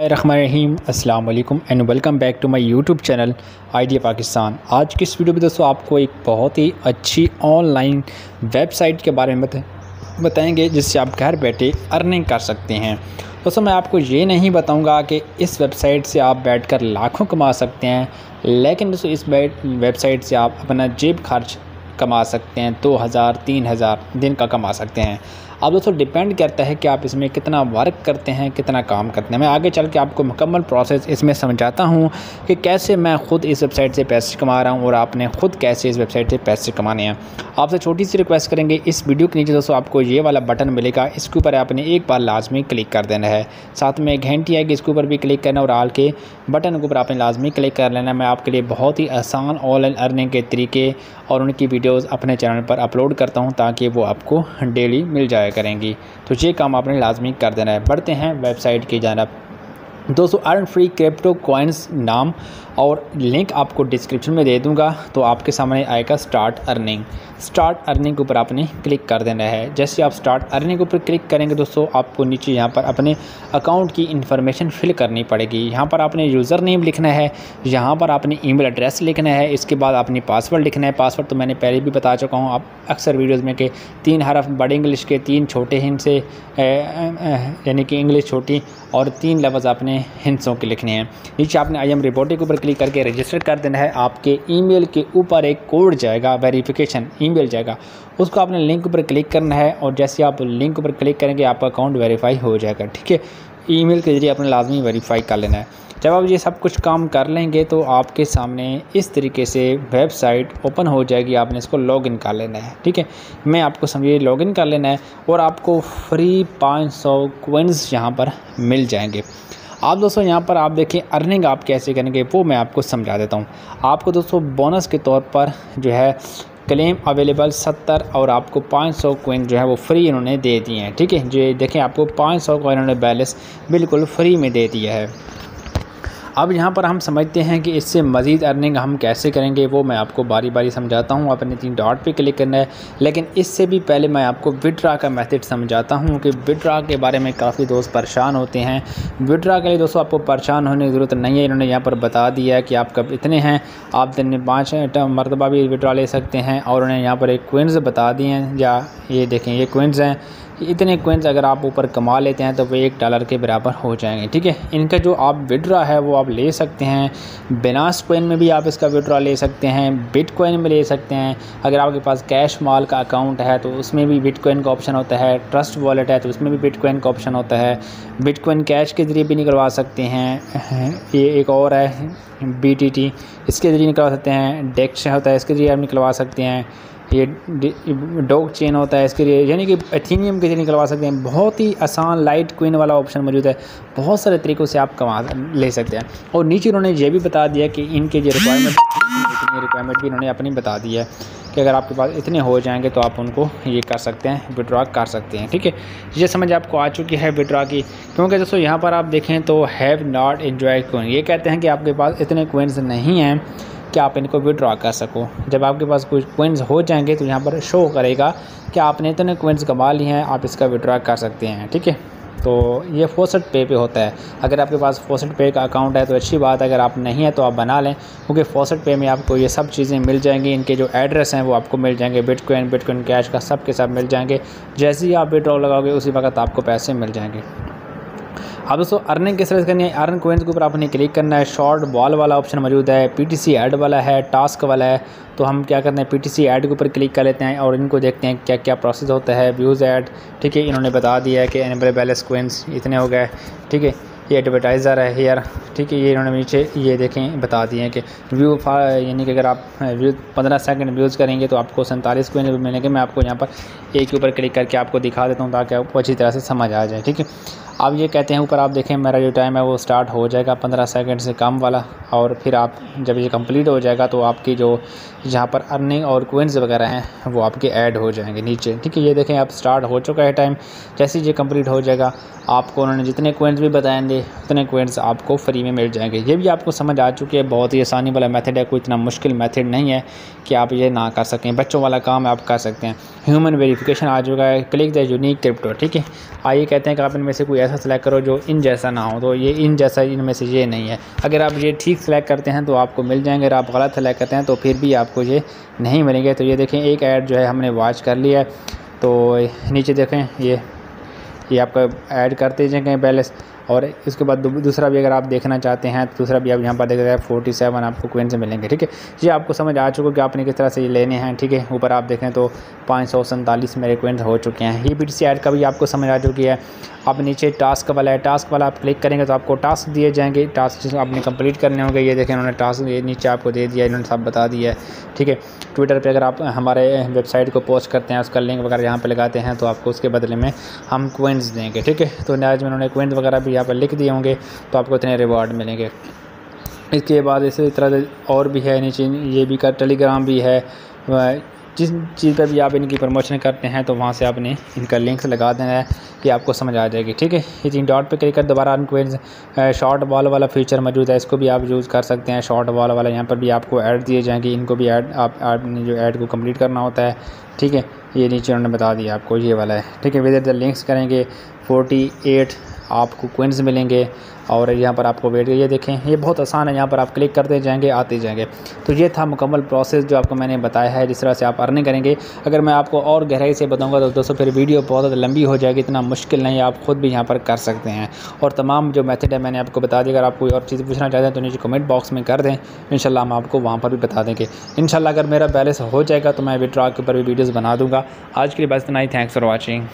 रहीम अस्सलाम वालेकुम and welcome back to my YouTube channel idea Pakistan. आज की इस वीडियो में दोस्तों आपको एक बहुत ही अच्छी ऑनलाइन वेबसाइट के बारे में बताएँगे, जिससे आप घर बैठे अर्निंग कर सकते हैं। दोस्तों मैं आपको ये नहीं बताऊँगा कि इस वेबसाइट से आप बैठकर लाखों कमा सकते हैं, लेकिन दोस्तों इस वेबसाइट से आप अपना जेब खर्च कमा सकते हैं, दो हज़ार, तीन हज़ार दिन का कमा सकते हैं। अब दोस्तों डिपेंड करता है कि आप इसमें कितना वर्क करते हैं, कितना काम करते हैं। मैं आगे चल के आपको मुकम्मल प्रोसेस इसमें समझाता हूँ कि कैसे मैं ख़ुद इस वेबसाइट से पैसे कमा रहा हूँ और आपने ख़ुद कैसे इस वेबसाइट से पैसे कमाने हैं। आपसे छोटी सी रिक्वेस्ट करेंगे, इस वीडियो के नीचे दोस्तों आपको ये वाला बटन मिलेगा, इसके ऊपर आपने एक बार लाजमी क्लिक कर देना है। साथ में घंटी आएगी, इसके ऊपर भी क्लिक करना और आल के बटन के ऊपर आपने लाजमी क्लिक कर लेना। मैं आपके लिए बहुत ही आसान ऑनलाइन अर्निंग के तरीके और उनकी वीडियोज़ अपने चैनल पर अपलोड करता हूँ ताकि वो आपको डेली मिल जाया करेंगी। तो ये काम आपने लाजमी कर देना है। बढ़ते हैं वेबसाइट की जानब। दोस्तों अर्न फ्री क्रिप्टो कॉइन्स नाम और लिंक आपको डिस्क्रिप्शन में दे दूँगा तो आपके सामने आएगा स्टार्ट अर्निंग स्टार्ट अर्निंग के ऊपर आपने क्लिक कर देना है। जैसे आप स्टार्ट अर्निंग के ऊपर क्लिक करेंगे दोस्तों, आपको नीचे यहाँ पर अपने अकाउंट की इन्फॉर्मेशन फिल करनी पड़ेगी। यहाँ पर आपने यूज़र नेम लिखना है, यहाँ पर आपने ईमेल एड्रेस लिखना है, इसके बाद आपने पासवर्ड लिखना है। पासवर्ड तो मैंने पहले भी बता चुका हूँ, आप अक्सर वीडियोज़ में कि तीन हरफ बड़े इंग्लिश के, तीन छोटे हिंद से यानी कि इंग्लिश छोटी और तीन लफ्ज़ आपने हिंसों के लिखने हैं। नीचे आपने आई एम रिपोर्टिंग के ऊपर क्लिक करके रजिस्टर कर देना है। आपके ईमेल के ऊपर एक कोड जाएगा वेरिफिकेशन ईमेल जाएगा। उसको आपने लिंक पर क्लिक करना है और जैसे आप लिंक पर क्लिक करेंगे, आपका अकाउंट वेरीफाई हो जाएगा, ठीक है? ईमेल के ज़रिए आपने लाजमी वेरीफाई कर लेना है। जब आप ये सब कुछ काम कर लेंगे तो आपके सामने इस तरीके से वेबसाइट ओपन हो जाएगी। आपने इसको लॉगिन कर लेना है, ठीक है? मैं आपको समझिए लॉगिन कर लेना है और आपको फ्री 500 सौ यहाँ पर मिल जाएँगे। आप दोस्तों, यहाँ पर आप देखें अर्निंग आप कैसे करेंगे, वो मैं आपको समझा देता हूँ। आपको दोस्तों बोनस के तौर पर जो है क्लेम अवेलेबल सत्तर और आपको 500 सौ कोइन जो है, वो फ्री इन्होंने दे दिए हैं, ठीक है? जो, देखें, आपको 500 सौ कोइन इन्होंने बैलेंस बिल्कुल फ्री में दे दिया है। अब यहाँ पर हम समझते हैं कि इससे मज़ीद अर्निंग हम कैसे करेंगे, वो मैं आपको बारी बारी समझाता हूँ। अपने तीन डॉट पे क्लिक करना है। लेकिन इससे भी पहले मैं आपको विड्रा का मेथड समझाता हूँ कि विड्रा के बारे में काफ़ी दोस्त परेशान होते हैं। विड्रा के लिए दोस्तों, आपको परेशान होने की ज़रूरत नहीं है। इन्होंने यहाँ पर बता दिया है कि आप कब इतने हैं। आप दिन में पाँच मरतबा भी विड्रा ले सकते हैं और उन्हें यहाँ पर एक क्विंस बता दिए हैं। या ये देखें, ये क्विंस हैं। इतने कोइंस अगर आप ऊपर कमा लेते हैं तो वो एक डॉलर के बराबर हो जाएँगे, ठीक है? इनका जो आप विड्रा है वो आप ले सकते हैं। बिनास कोइन में भी आप इसका विड्रा ले सकते हैं बिट कोइन में ले सकते हैं। अगर आपके पास कैश माल का अकाउंट है तो उसमें भी बिट कोइन का ऑप्शन होता है ट्रस्ट वॉलेट है तो उसमें भी बिट कोइन का ऑप्शन होता है। बिट कोइन कैश के ज़रिए भी निकलवा सकते हैं। ये एक और है बीटीटी इसके ज़रिए निकलवा सकते हैं। डेक्स होता है, इसके ज़रिए आप निकलवा सकते हैं। ये डॉग चेन होता है, इसके लिए यानी कि एथीनियम के लिए निकलवा सकते हैं। बहुत ही आसान, लाइट क्विन वाला ऑप्शन मौजूद है। बहुत सारे तरीक़ों से आप कमा ले सकते हैं। और नीचे उन्होंने ये भी बता दिया कि इनके जो रिक्वायरमेंट रिक्वायरमेंट भी इन्होंने अपनी बता दी है कि अगर आपके पास इतने हो जाएँगे तो आप उनको ये कर सकते हैं विड्रॉ कर सकते हैं, ठीक है? ये समझ आपको आ चुकी है विड्रॉ की। क्योंकि दोस्तों, यहाँ पर आप देखें तो हैव नॉट इन्जॉय कोइन ये कहते हैं कि आपके पास इतने कोइंस नहीं हैं कि आप इनको विड्रॉ कर सको। जब आपके पास कुछ कोइंस हो जाएँगे तो यहाँ पर शो करेगा कि आपने इतने कोइंस कमा लिए हैं, आप इसका विड्रॉ कर सकते हैं, ठीक है? तो ये फोसट पे पे होता है। अगर आपके पास फोसट पे का अकाउंट है तो अच्छी बात है। अगर आप नहीं है तो आप बना लें, क्योंकि फोसट पे में आपको ये सब चीज़ें मिल जाएँगी। इनके जो एड्रेस हैं, वो आपको मिल जाएँगे। बिटकॉइन बिटकॉइन कैश का सब के सब मिल जाएँगे। जैसे ही आप विड्रॉ लगाओगे, उसी वक्त आपको पैसे मिल जाएँगे। अब दोस्तों अर्निंग किस तरह से करनी है? अर्न कोइंस के ऊपर आपने क्लिक करना है। शॉर्ट बॉल वाला ऑप्शन मौजूद है। पीटीसी ऐड वाला है टास्क वाला है। तो हम क्या करते हैं? पीटीसी ऐड के ऊपर क्लिक कर लेते हैं और इनको देखते हैं क्या क्या प्रोसेस होता है। व्यूज़ ऐड ठीक है, इन्होंने बता दिया है कि एनबल बैलेंस कोइंस इतने हो गए, ठीक है, ये एडवर्टाइज़र है हेयर ठीक है, ये इन्होंने नीचे ये देखें, बता दिए हैं कि व्यू यानी कि अगर आप व्यू पंद्रह सेकंड व्यूज़ करेंगे तो आपको सैंतालीस कोइन मिलेंगे। मैं आपको यहाँ पर एक के ऊपर क्लिक करके आपको दिखा देता हूँ ताकि आपको अच्छी तरह से समझ आ जाए, ठीक है। अब ये कहते हैं, ऊपर आप देखें, मेरा जो टाइम है वो स्टार्ट हो जाएगा पंद्रह सेकंड से कम वाला, और फिर आप जब ये कंप्लीट हो जाएगा तो आपकी जो यहाँ पर अर्निंग और कोइंस वगैरह हैं, वो आपके ऐड हो जाएँगे नीचे। ठीक है, ये देखें आप स्टार्ट हो चुका है टाइम जैसे ये कंप्लीट हो जाएगा, आपको उन्होंने जितने कोइंस भी बताएँगे उतने कोइंस आपको फ्री में मिल जाएँगे। ये भी आपको समझ आ चुकी है, बहुत ही आसानी वाला मेथड है, कोई इतना मुश्किल मेथड नहीं है कि आप ये ना कर सकें। बच्चों वाला काम आप कर सकते हैं। ह्यूमन वेरिफिकेशन आ चुका है। क्लिक द यूनिक क्रिप्टो ठीक है? आइए कहते हैं कि आप इनमें से कोई ऐसा सेलेक्ट करो जो इन जैसा ना हो तो ये इन जैसा इनमें से ये नहीं है। अगर आप ये ठीक सेलेक्ट करते हैं तो आपको मिल जाएँगे। अगर आप गलत सेलेक्ट करते हैं तो फिर भी आपको ये नहीं मिलेंगे। तो ये देखें, एक ऐड जो है हमने वॉच कर लिया है। तो नीचे देखें, ये ये आपका ऐड करते जाएँगे बैलेंस। और इसके बाद दूसरा भी अगर आप देखना चाहते हैं तो दूसरा भी आप यहाँ पर देख रहे हैं फोर्टी सेवन आपको क्वेंस मिलेंगे, ठीक है? ये आपको समझ आ चुका कि आपने किस तरह से ये लेने हैं, ठीक है? ऊपर आप देखें तो पाँच सौ सैंतालीस मेरे क्वेंस हो चुके हैं। ये बी सी ऐड का भी आपको समझ आ चुकी है। आप नीचे टास्क वाला है टास्क वाला आप क्लिक करेंगे तो आपको टास्क दिए जाएँगे। टास्क आपने कंप्लीट करने होंगे, ये देखें उन्होंने टास्क ये नीचे आपको दे दिया, इन्होंने सब बता दिया है, ठीक है? ट्विटर पर अगर आप हमारे वेबसाइट को पोस्ट करते हैं, उसका लिंक वगैरह यहाँ पर लगाते हैं तो आपको उसके बदले में हम क्वेंस देंगे, ठीक है? तो न्याज में उन्होंने क्वेंस वगैरह भी यहाँ पर लिख दिए होंगे तो आपको इतने रिवार्ड मिलेंगे। इसके बाद इसी तरह और भी है नीचे ये भी का टेलीग्राम भी है जिस चीज़ पर भी आप इनकी प्रमोशन करते हैं तो वहाँ से आपने इनका लिंक्स लगा देना है कि आपको समझ आ जाएगी, ठीक है? तीन डॉट पे क्लिक कर दोबारा इनको शॉर्ट वॉल वाला फीचर मौजूद है, इसको भी आप यूज़ कर सकते हैं, शॉर्ट वॉल वाला, यहाँ पर भी आपको ऐड दिए जाएँगे, इनको भी ऐड, आप, आपने जो ऐड को कंप्लीट करना होता है, ठीक है? ये नीचे उन्होंने बता दिया आपको, ये वाला है, ठीक है? विद द लिंक्स करेंगे, फोर्टी एट आपको क्विंस मिलेंगे और यहाँ पर आपको वेट ये देखें। ये बहुत आसान है, यहाँ पर आप क्लिक करते जाएँगे, आते जाएँगे। तो ये था मुकम्मल प्रोसेस जो आपको मैंने बताया है, जिस तरह से आप अर्निंग करेंगे। अगर मैं आपको और गहराई से बताऊँगा तो दोस्तों फिर वीडियो बहुत लंबी हो जाएगी, इतना मुश्किल नहीं आप ख़ुद भी यहाँ पर कर सकते हैं। और तमाम जो मेथड है, मैंने आपको बता दिया। अगर आप कोई और चीज़ पूछना चाहते हैं तो नीचे कमेंट बॉक्स में कर दें। इन हम आपको वहाँ पर भी बता देंगे। इन अगर मेरा बैलेंस हो जाएगा तो मैं विड्रा के ऊपर भी वीडियोज़ बना दूँगा। आज के लिए बस इतना ही। Thanks for watching